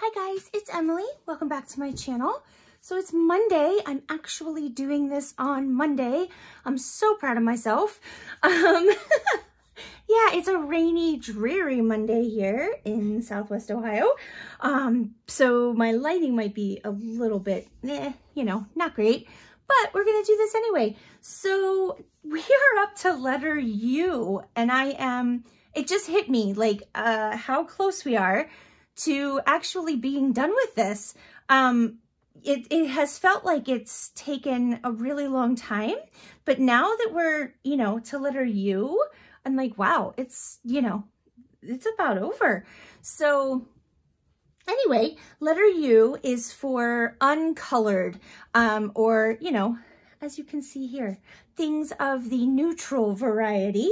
Hi guys, it's Emily. Welcome back to my channel. So it's Monday. I'm actually doing this on Monday. I'm so proud of myself. Um, yeah, it's a rainy, dreary Monday here in Southwest Ohio. Um, so my lighting might be a little bit, eh, you know, not great, but we're going to do this anyway. So we are up to letter U and I am, it just hit me like, uh, how close we are to actually being done with this. Um, it, it has felt like it's taken a really long time, but now that we're, you know, to letter U, I'm like, wow, it's, you know, it's about over. So anyway, letter U is for uncolored, um, or, you know, as you can see here, things of the neutral variety.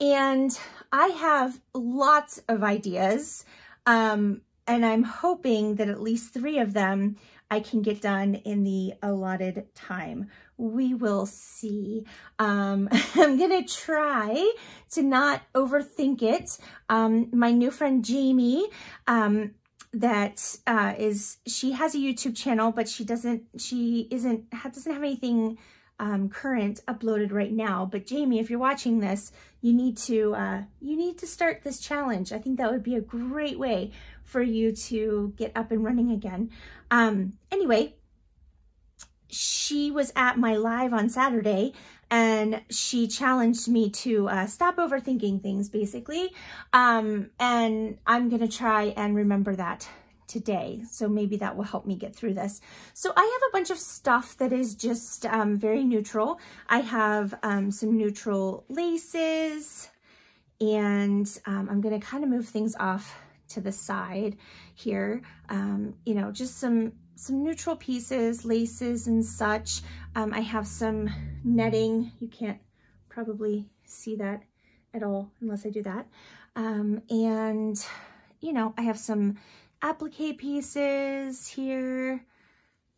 And I have lots of ideas. Um, and I'm hoping that at least three of them I can get done in the allotted time. We will see. Um, I'm going to try to not overthink it. Um, my new friend Jamie, um, that uh, is she has a YouTube channel, but she doesn't, she isn't, doesn't have anything um, current uploaded right now. But Jamie, if you're watching this, you need to, uh, you need to start this challenge. I think that would be a great way for you to get up and running again. Um, anyway, she was at my live on Saturday and she challenged me to uh, stop overthinking things basically. Um, and I'm going to try and remember that today. So maybe that will help me get through this. So I have a bunch of stuff that is just um, very neutral. I have um, some neutral laces and um, I'm going to kind of move things off to the side here. Um, you know, just some, some neutral pieces, laces and such. Um, I have some netting. You can't probably see that at all unless I do that. Um, and, you know, I have some applique pieces here.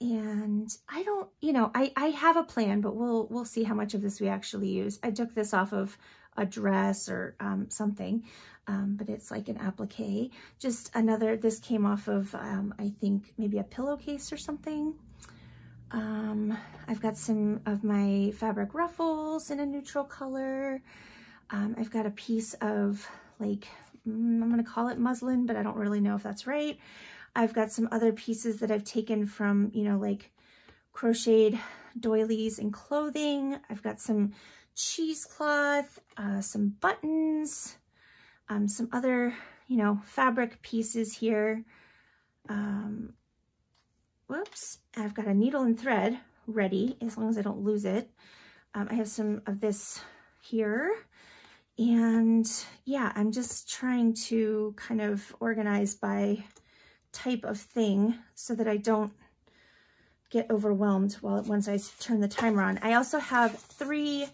And I don't, you know, I, I have a plan, but we'll, we'll see how much of this we actually use. I took this off of a dress or um, something, um, but it's like an applique. Just another, this came off of, um, I think maybe a pillowcase or something. Um, I've got some of my fabric ruffles in a neutral color. Um, I've got a piece of like I'm going to call it muslin, but I don't really know if that's right. I've got some other pieces that I've taken from, you know, like crocheted doilies and clothing. I've got some cheesecloth, uh, some buttons, um, some other, you know, fabric pieces here. Um, whoops, I've got a needle and thread ready as long as I don't lose it. Um, I have some of this here. And yeah, I'm just trying to kind of organize by type of thing so that I don't get overwhelmed while once I turn the timer on. I also have three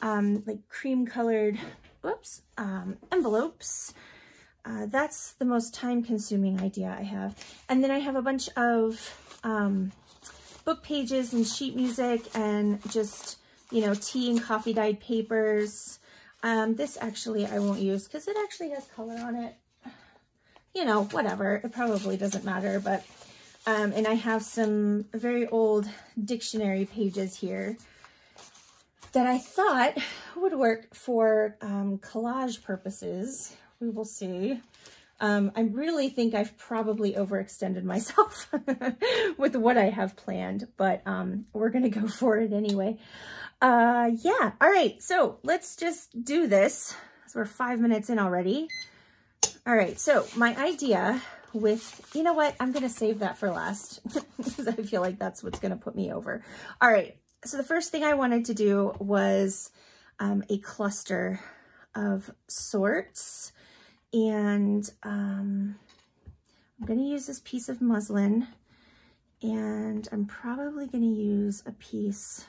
um, like cream colored, whoops, um, envelopes. Uh, that's the most time consuming idea I have. And then I have a bunch of um, book pages and sheet music and just, you know, tea and coffee dyed papers, um, this actually I won't use because it actually has color on it. You know, whatever. It probably doesn't matter, but, um, and I have some very old dictionary pages here that I thought would work for um, collage purposes. We will see. Um, I really think I've probably overextended myself with what I have planned, but um, we're going to go for it anyway. Uh, yeah. All right. So let's just do this. So we're five minutes in already. All right. So my idea with, you know what? I'm going to save that for last because I feel like that's what's going to put me over. All right. So the first thing I wanted to do was um, a cluster of sorts. And um, I'm going to use this piece of muslin and I'm probably going to use a piece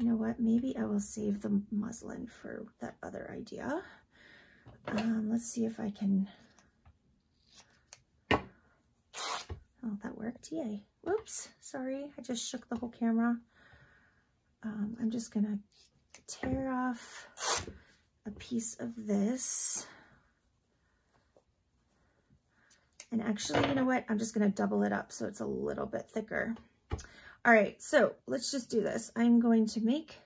you know what, maybe I will save the muslin for that other idea. Um, let's see if I can, oh, that worked, yay. Whoops, sorry, I just shook the whole camera. Um, I'm just gonna tear off a piece of this. And actually, you know what? I'm just going to double it up so it's a little bit thicker. All right, so let's just do this. I'm going to make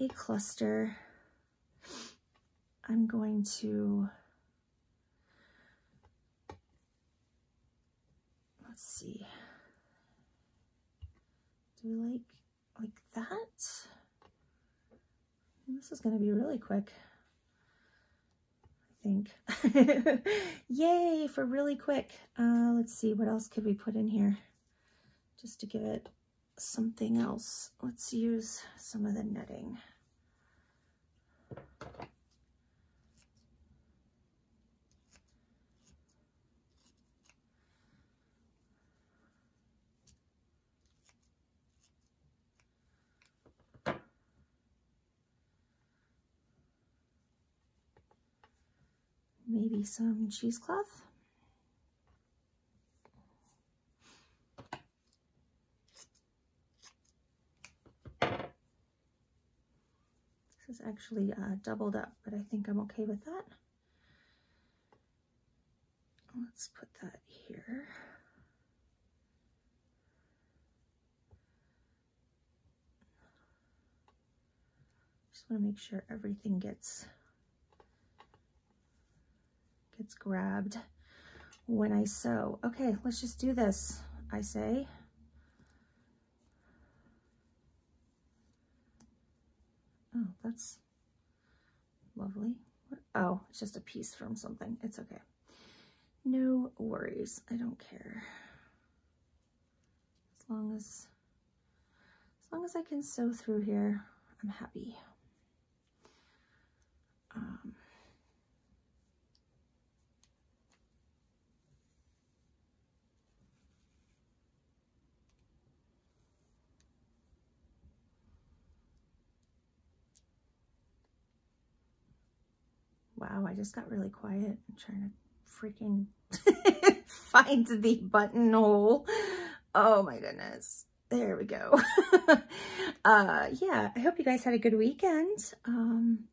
a cluster. I'm going to, let's see. Do we like, like that? This is going to be really quick. Think. Yay for really quick. Uh, let's see, what else could we put in here? Just to give it something else. Let's use some of the netting. Maybe some cheesecloth. This is actually uh, doubled up, but I think I'm okay with that. Let's put that here. Just want to make sure everything gets gets grabbed when I sew. Okay, let's just do this, I say. Oh, that's lovely. Oh, it's just a piece from something. It's okay. No worries. I don't care. As long as, as long as I can sew through here, I'm happy. Um, Wow, I just got really quiet. I'm trying to freaking find the buttonhole. Oh my goodness. There we go. uh, yeah, I hope you guys had a good weekend. Um,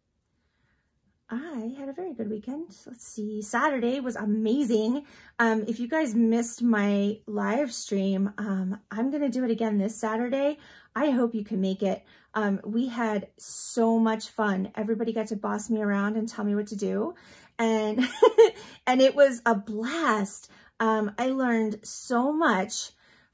I had a very good weekend. Let's see. Saturday was amazing. Um, if you guys missed my live stream, um, I'm going to do it again this Saturday. I hope you can make it. Um, we had so much fun. Everybody got to boss me around and tell me what to do. And, and it was a blast. Um, I learned so much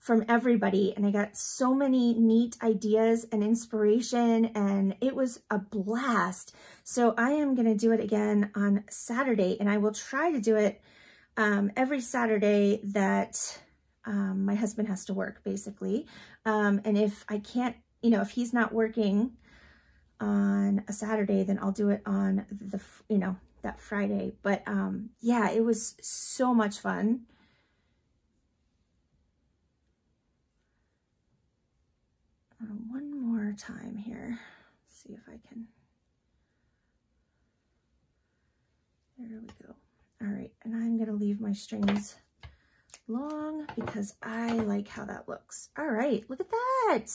from everybody and I got so many neat ideas and inspiration and it was a blast. So I am going to do it again on Saturday and I will try to do it um, every Saturday that um, my husband has to work basically. Um, and if I can't, you know, if he's not working on a Saturday, then I'll do it on the, you know, that Friday. But um, yeah, it was so much fun. Uh, one more time here. Let's see if I can. There we go. All right, and I'm going to leave my strings long because I like how that looks. All right, look at that.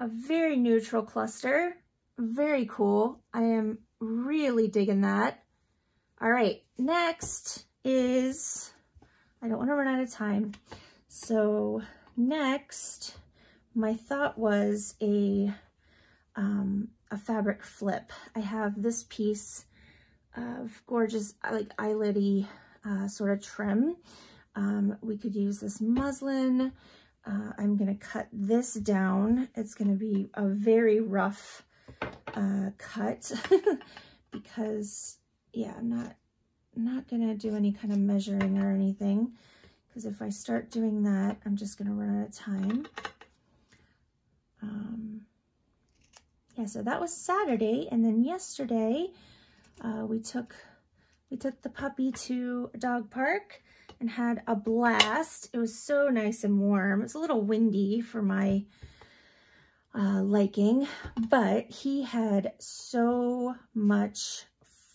A very neutral cluster. Very cool. I am really digging that. All right, next is, I don't want to run out of time. So next, my thought was a, um, a fabric flip. I have this piece of gorgeous, like eyelet uh, sort of trim. Um, we could use this muslin. Uh, I'm going to cut this down. It's going to be a very rough uh, cut because, yeah, I'm not, not going to do any kind of measuring or anything because if I start doing that, I'm just going to run out of time. Um, yeah, so that was Saturday. And then yesterday, uh, we took we took the puppy to a dog park and had a blast. It was so nice and warm. It's a little windy for my uh, liking, but he had so much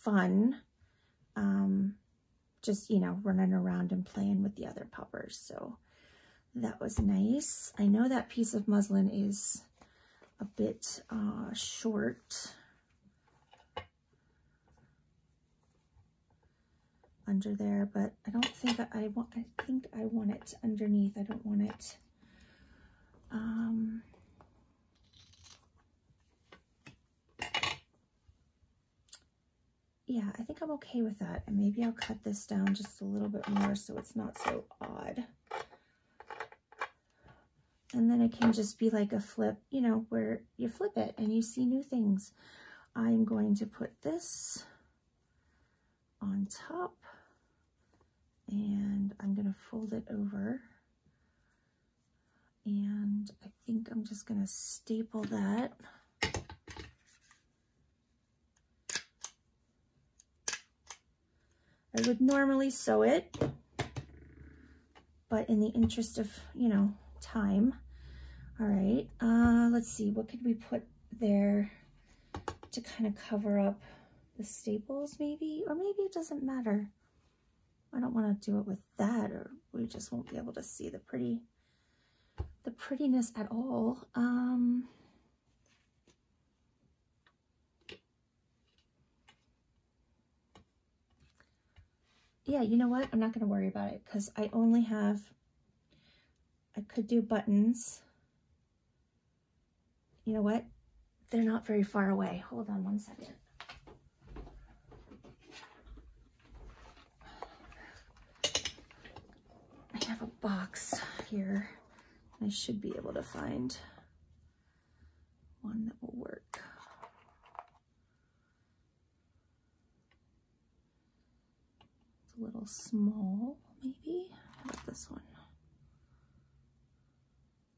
fun um, just, you know, running around and playing with the other puppers. So that was nice. I know that piece of muslin is a bit uh, short. Under there, but I don't think I, I want, I think I want it underneath. I don't want it, um, yeah, I think I'm okay with that. And maybe I'll cut this down just a little bit more so it's not so odd. And then it can just be like a flip, you know, where you flip it and you see new things. I'm going to put this on top and I'm going to fold it over. And I think I'm just going to staple that. I would normally sew it, but in the interest of, you know, time. All right, uh, let's see, what could we put there to kind of cover up the staples maybe? Or maybe it doesn't matter. I don't want to do it with that or we just won't be able to see the pretty, the prettiness at all. Um, yeah, you know what? I'm not going to worry about it because I only have, I could do buttons. You know what? They're not very far away. Hold on one second. I have a box here. I should be able to find one that will work. It's a little small, maybe. How about this one?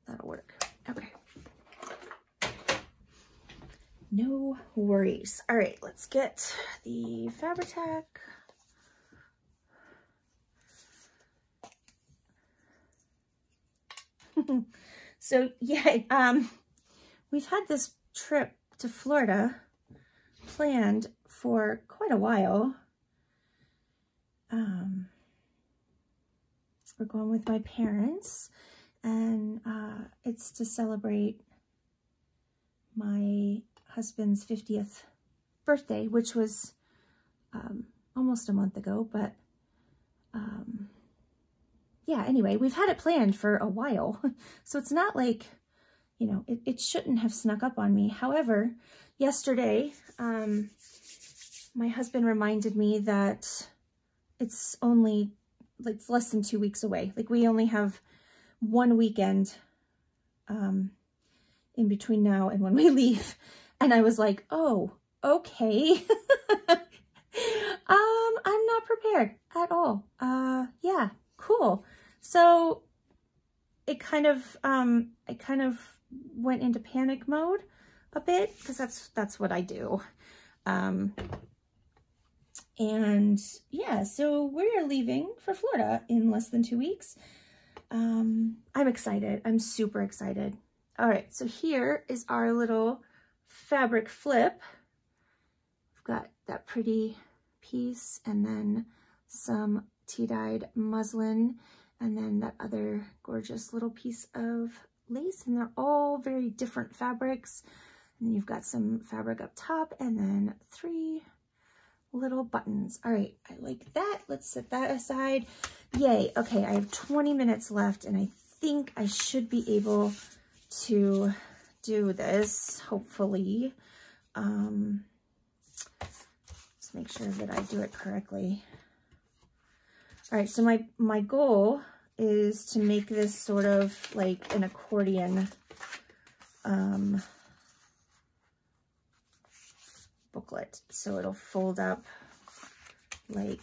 That'll work. Okay. No worries. All right, let's get the Fabri-Tac. So yeah, um, we've had this trip to Florida planned for quite a while. Um, we're going with my parents and uh, it's to celebrate my husband's 50th birthday, which was um, almost a month ago, but um, yeah, anyway, we've had it planned for a while. so it's not like, you know, it, it shouldn't have snuck up on me. However, yesterday, um, my husband reminded me that it's only, like, it's less than two weeks away. Like, we only have one weekend um, in between now and when we leave. And I was like, oh, okay. um, I'm not prepared at all. Uh. So it kind of, um, I kind of went into panic mode a bit because that's, that's what I do. Um, and yeah, so we're leaving for Florida in less than two weeks. Um, I'm excited. I'm super excited. All right, so here is our little fabric flip. We've got that pretty piece and then some tea-dyed muslin and then that other gorgeous little piece of lace and they're all very different fabrics. And you've got some fabric up top and then three little buttons. All right, I like that. Let's set that aside. Yay. Okay, I have 20 minutes left and I think I should be able to do this, hopefully. Um, let's make sure that I do it correctly. All right, so my, my goal is to make this sort of like an accordion um, booklet. So it'll fold up like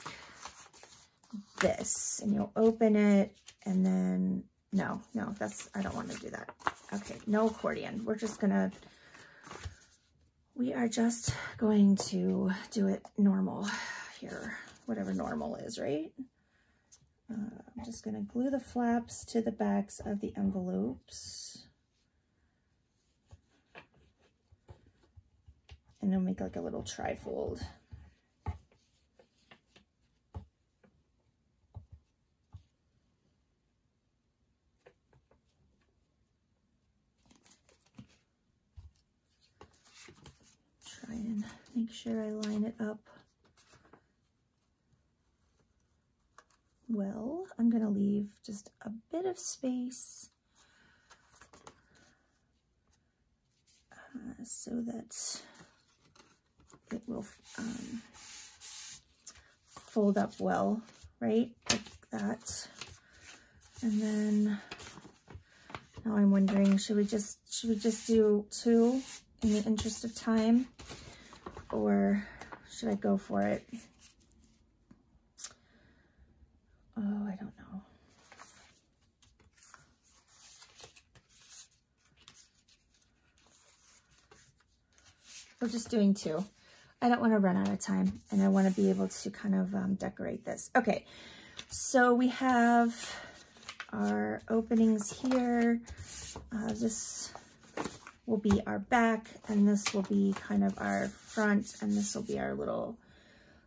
this and you'll open it and then, no, no, that's, I don't want to do that. Okay, no accordion. We're just gonna, we are just going to do it normal here, whatever normal is, right? Uh, I'm just gonna glue the flaps to the backs of the envelopes. and it'll make like a little trifold. Try and make sure I line it up well. I'm going to leave just a bit of space uh, so that it will um, fold up well, right? Like that. And then now I'm wondering, should we just should we just do two in the interest of time? Or should I go for it? Oh, I don't know. We're just doing two. I don't want to run out of time and I want to be able to kind of um, decorate this. Okay, so we have our openings here. Uh, this will be our back and this will be kind of our front and this will be our little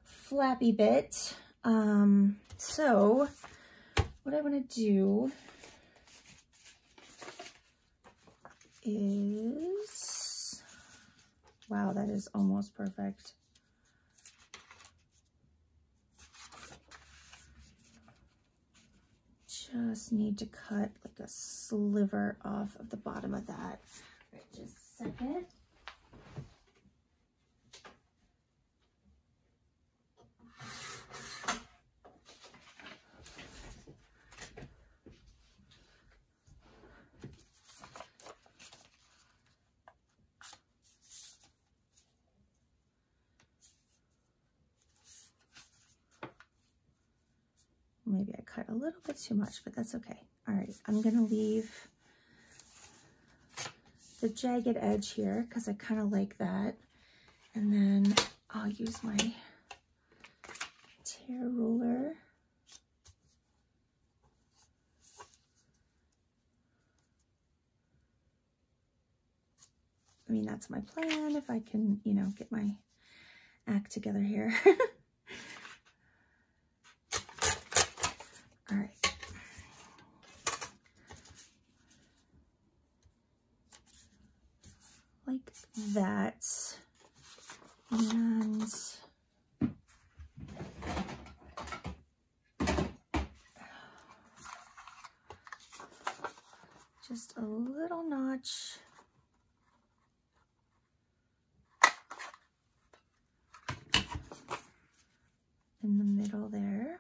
flappy bit. Um, so what I want to do is, wow, that is almost perfect. Just need to cut like a sliver off of the bottom of that. Right, just a second. Maybe I cut a little bit too much, but that's okay. All right, I'm gonna leave the jagged edge here because I kind of like that. And then I'll use my tear ruler. I mean, that's my plan if I can, you know, get my act together here. All right. Like that. And just a little notch in the middle there.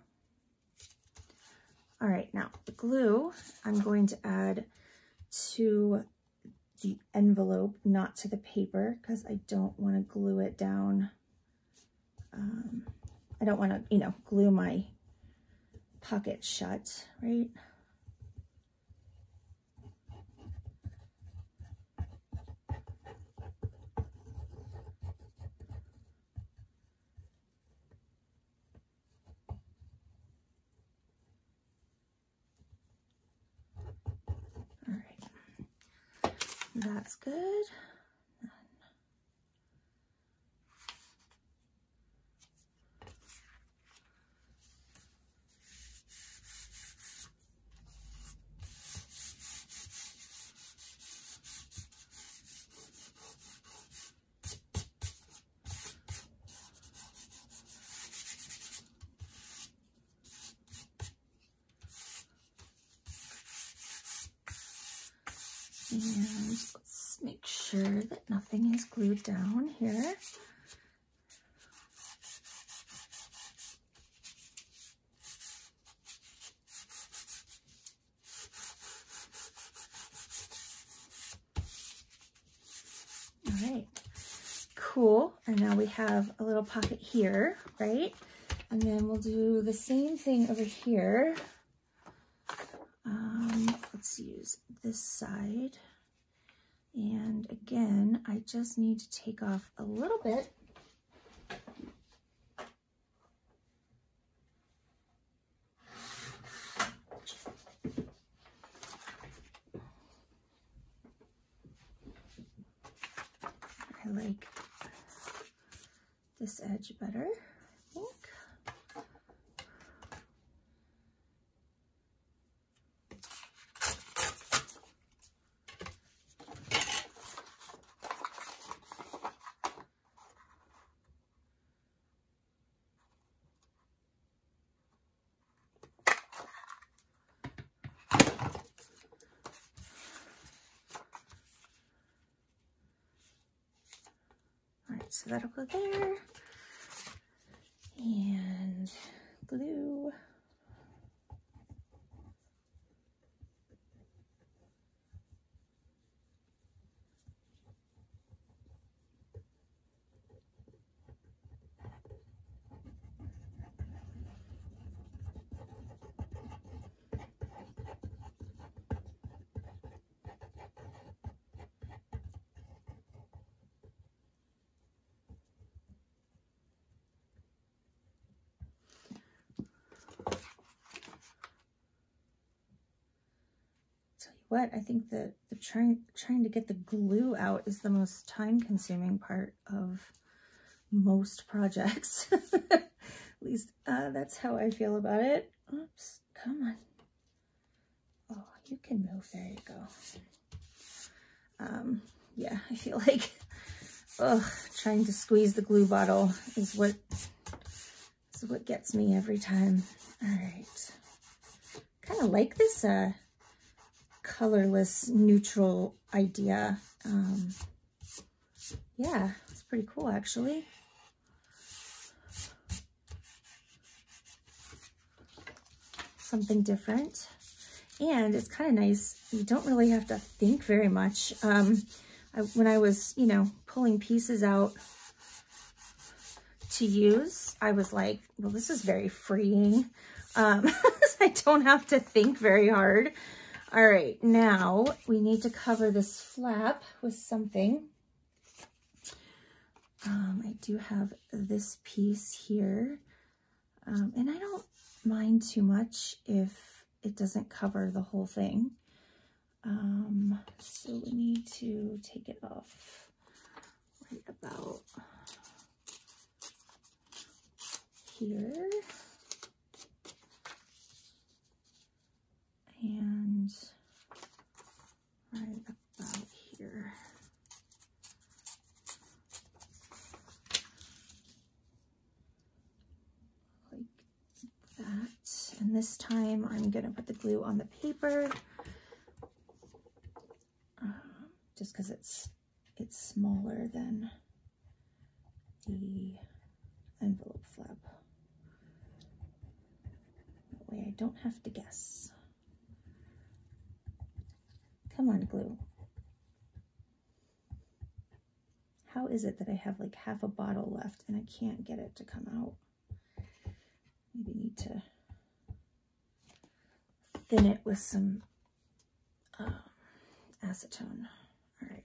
All right, now the glue I'm going to add to the envelope, not to the paper, because I don't want to glue it down. Um, I don't want to, you know, glue my pocket shut, right? That's good. And let's make sure that down here. All right, cool. And now we have a little pocket here, right? And then we'll do the same thing over here. Um, let's use this side. And again, I just need to take off a little bit. I like this edge better, I think. So that'll go there. And glue. What, I think that the trying trying to get the glue out is the most time consuming part of most projects. At least uh, that's how I feel about it. Oops, come on. Oh, you can move. There you go. Um, yeah, I feel like ugh, trying to squeeze the glue bottle is what is what gets me every time. All right. Kind of like this uh, colorless neutral idea. Um, yeah, it's pretty cool actually. Something different. And it's kind of nice. You don't really have to think very much. Um, I, when I was, you know, pulling pieces out to use, I was like, well, this is very freeing. Um, I don't have to think very hard. All right, now we need to cover this flap with something. Um, I do have this piece here, um, and I don't mind too much if it doesn't cover the whole thing. Um, so we need to take it off right about here. And right about here. Like that. And this time I'm going to put the glue on the paper uh, just because it's it's smaller than the envelope flap. That way I don't have to guess. Come on, glue. How is it that I have like half a bottle left and I can't get it to come out? Maybe need to thin it with some um, acetone. All right.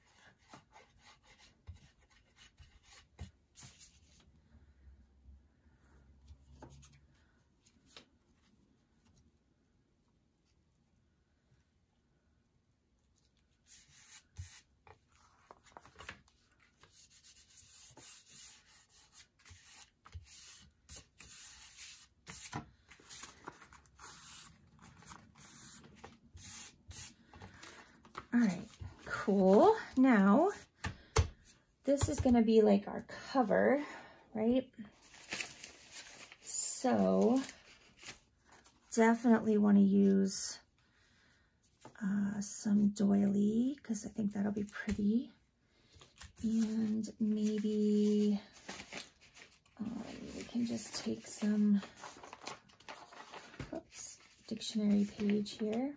All right, cool. Now, this is going to be like our cover, right? So, definitely want to use uh, some doily because I think that'll be pretty. And maybe um, we can just take some oops, dictionary page here.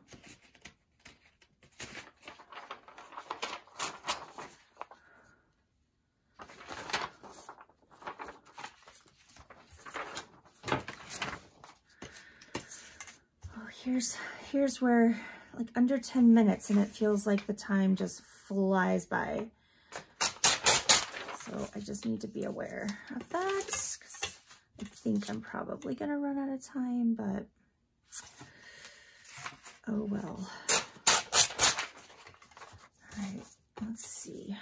Here's here's where like under 10 minutes and it feels like the time just flies by. So I just need to be aware of that because I think I'm probably going to run out of time, but oh well. All right, let's see.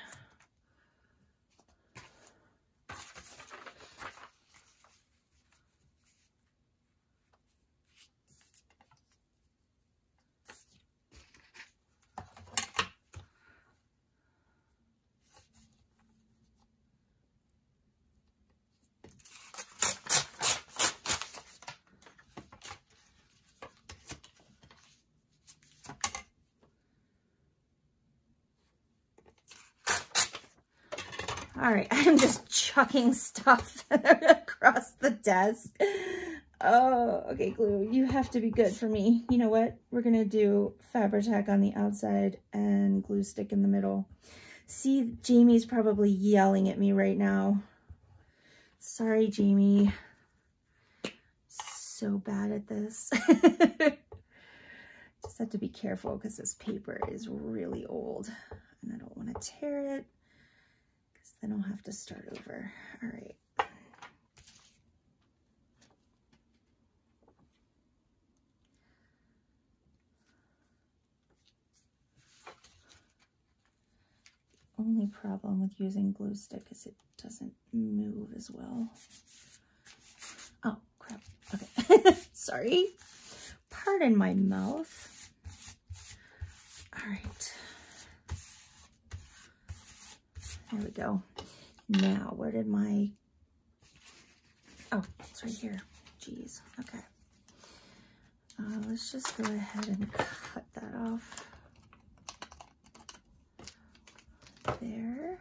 All right, I'm just chucking stuff across the desk. Oh, okay, glue. You have to be good for me. You know what? We're going to do Fabri-Tac on the outside and glue stick in the middle. See, Jamie's probably yelling at me right now. Sorry, Jamie. So bad at this. Just have to be careful because this paper is really old and I don't want to tear it then I'll have to start over. All right. only problem with using glue stick is it doesn't move as well. Oh, crap. Okay. Sorry. Pardon my mouth. All right. There we go. Now, where did my... Oh, it's right here. Jeez. Okay. Uh, let's just go ahead and cut that off. there.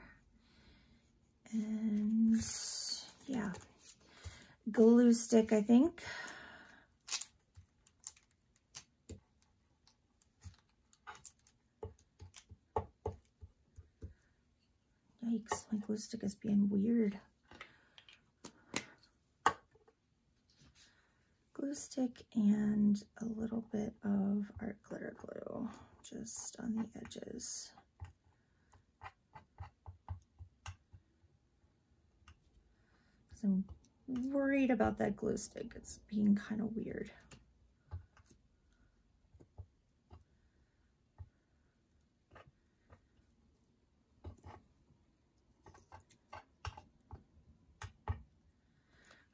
And yeah, glue stick, I think. Stick is being weird. Glue stick and a little bit of art glitter glue just on the edges. I'm worried about that glue stick. It's being kind of weird.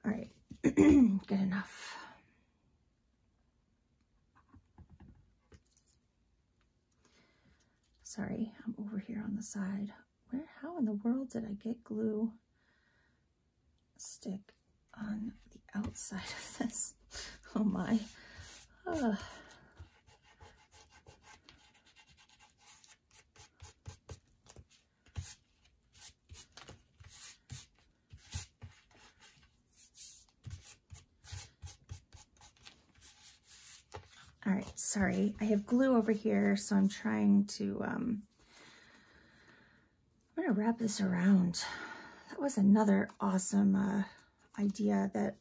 All right, Mm, good enough. Sorry, I'm over here on the side. Where, how in the world did I get glue? stick on the outside of this. Oh my. All right, sorry. I have glue over here, so I'm trying to, um, I'm going to wrap this around That was another awesome uh, idea that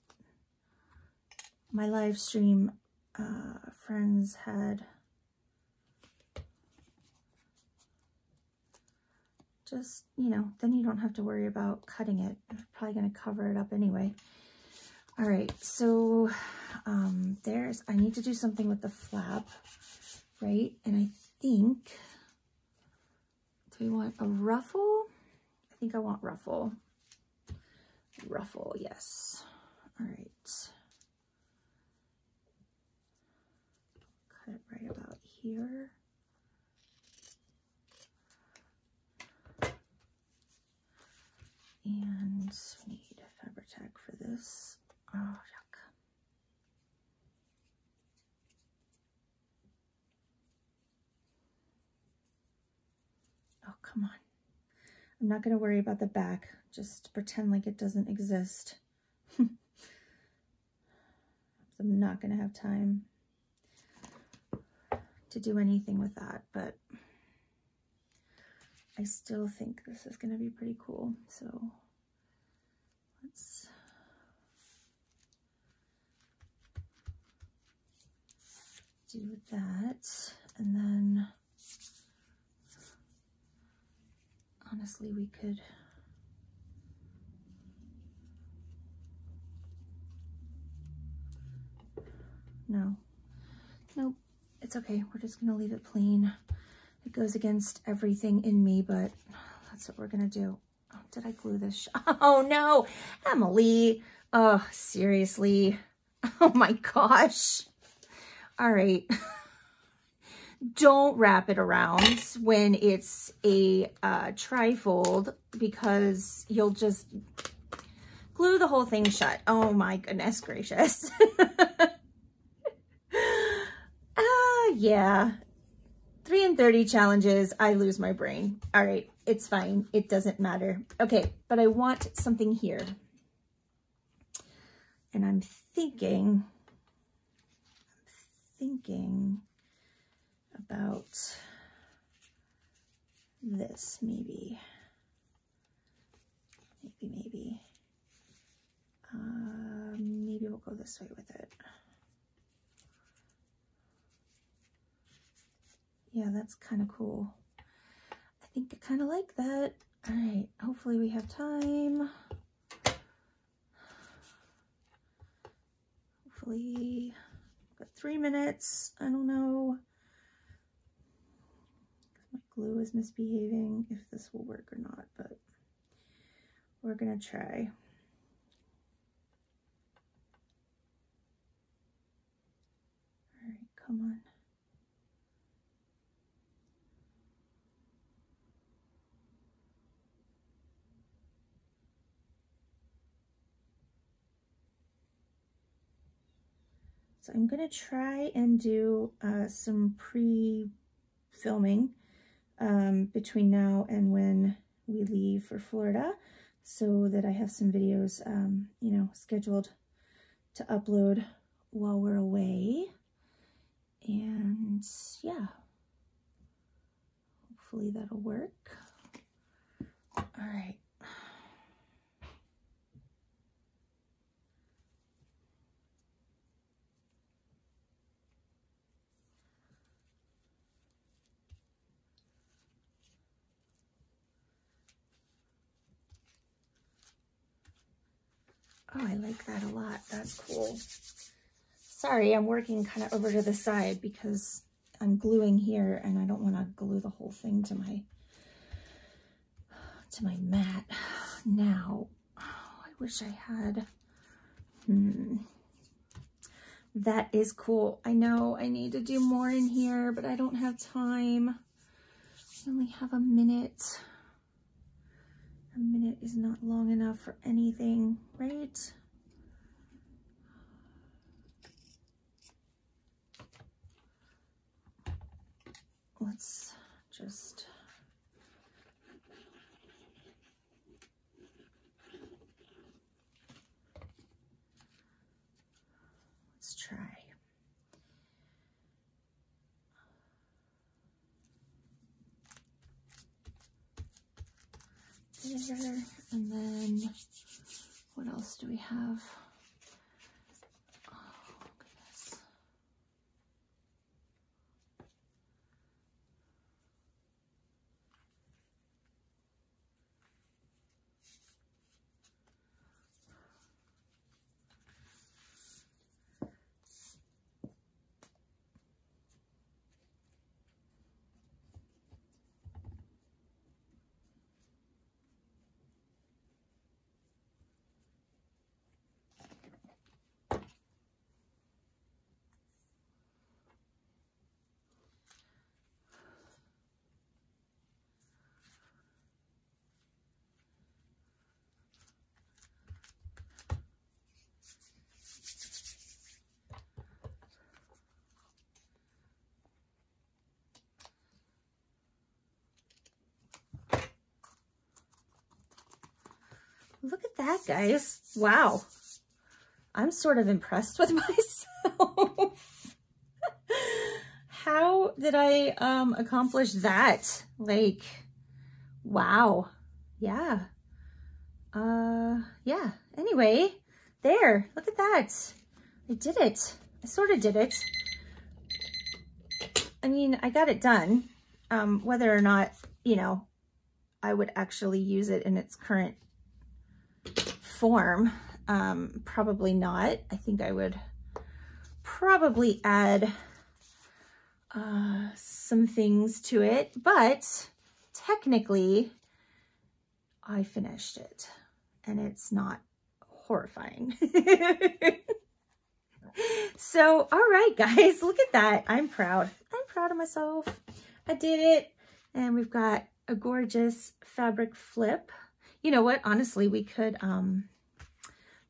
my live stream uh, friends had just, you know, then you don't have to worry about cutting it. I'm probably going to cover it up anyway. All right, so um, there's, I need to do something with the flap, right? And I think, do we want a ruffle? I think I want ruffle ruffle, yes. All right. Cut it right about here. And we need a Fabri-Tac for this. Oh. Oh, come on. I'm not going to worry about the back. Just pretend like it doesn't exist. I'm not going to have time to do anything with that, but I still think this is going to be pretty cool. So let's do that. And then honestly, we could No. Nope. It's okay. We're just going to leave it plain. It goes against everything in me, but that's what we're going to do. Oh, did I glue this? Oh, no. Emily. Oh, seriously. Oh, my gosh. All right. Don't wrap it around when it's a uh, trifold because you'll just glue the whole thing shut. Oh, my goodness gracious. yeah. 3 and 30 challenges, I lose my brain. All right. it's fine. It doesn't matter. Okay, but I want something here. And I'm thinking, thinking about this maybe. Maybe, maybe. Uh, maybe we'll go this way with it. Yeah, that's kind of cool. I think I kind of like that. All right, hopefully we have time. Hopefully, three minutes. I don't know. My glue is misbehaving, if this will work or not, but we're gonna try. All right, come on. I'm going to try and do uh, some pre-filming um, between now and when we leave for Florida so that I have some videos, um, you know, scheduled to upload while we're away. And yeah, hopefully that'll work. All right. Oh, I like that a lot. That's cool. Sorry, I'm working kind of over to the side because I'm gluing here and I don't want to glue the whole thing to my to my mat. Now, oh, I wish I had, hmm, that is cool. I know I need to do more in here, but I don't have time. I only have a minute. A minute is not long enough for anything, right? Let's just let's try. And then what else do we have? Look at that, guys. Wow. I'm sort of impressed with myself. How did I um, accomplish that? Like, wow. Yeah. Uh, yeah. Anyway, there. Look at that. I did it. I sort of did it. I mean, I got it done. Um, whether or not, you know, I would actually use it in its current form. Um, probably not. I think I would probably add uh, some things to it, but technically I finished it and it's not horrifying. so, all right, guys, look at that. I'm proud. I'm proud of myself. I did it. And we've got a gorgeous fabric flip you know what? Honestly, we could, um,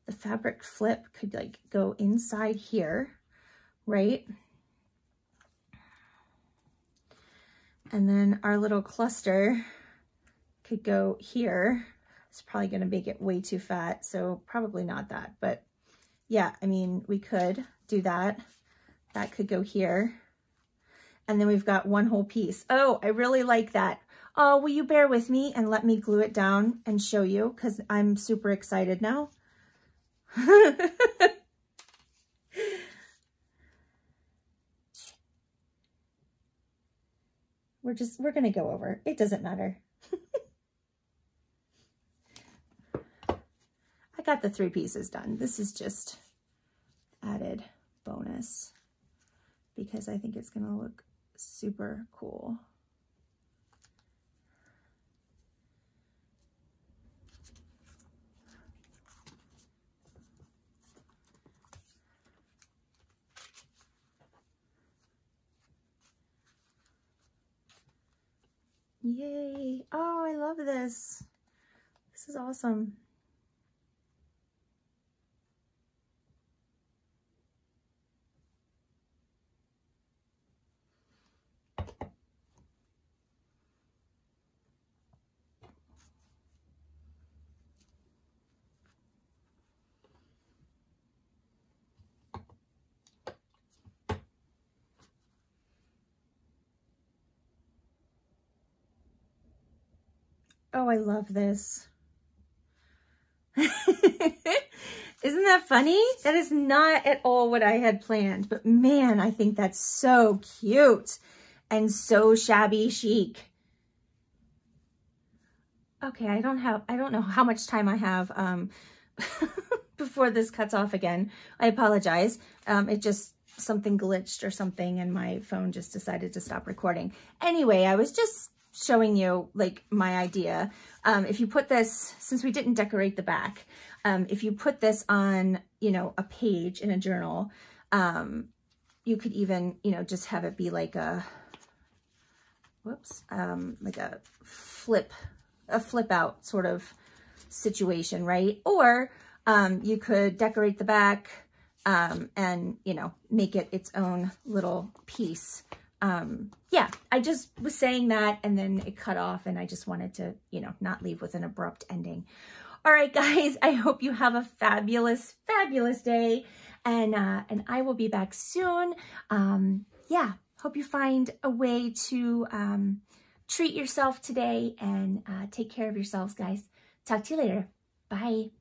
the fabric flip could like go inside here, right? And then our little cluster could go here. It's probably going to make it way too fat, so probably not that. But yeah, I mean, we could do that. That could go here. And then we've got one whole piece. Oh, I really like that. Oh, will you bear with me and let me glue it down and show you? Because I'm super excited now. we're just, we're going to go over. It doesn't matter. I got the three pieces done. This is just added bonus because I think it's going to look super cool. Yay. Oh, I love this. This is awesome. Oh, I love this. Isn't that funny? That is not at all what I had planned, but man, I think that's so cute and so shabby chic. Okay, I don't have, I don't know how much time I have um, before this cuts off again. I apologize. Um, it just, something glitched or something and my phone just decided to stop recording. Anyway, I was just showing you like my idea. Um, if you put this, since we didn't decorate the back, um, if you put this on, you know, a page in a journal, um, you could even, you know, just have it be like a, whoops, um, like a flip, a flip out sort of situation, right? Or um, you could decorate the back um, and, you know, make it its own little piece um, yeah, I just was saying that and then it cut off and I just wanted to, you know, not leave with an abrupt ending. All right, guys, I hope you have a fabulous, fabulous day and, uh, and I will be back soon. Um, yeah, hope you find a way to, um, treat yourself today and, uh, take care of yourselves, guys. Talk to you later. Bye.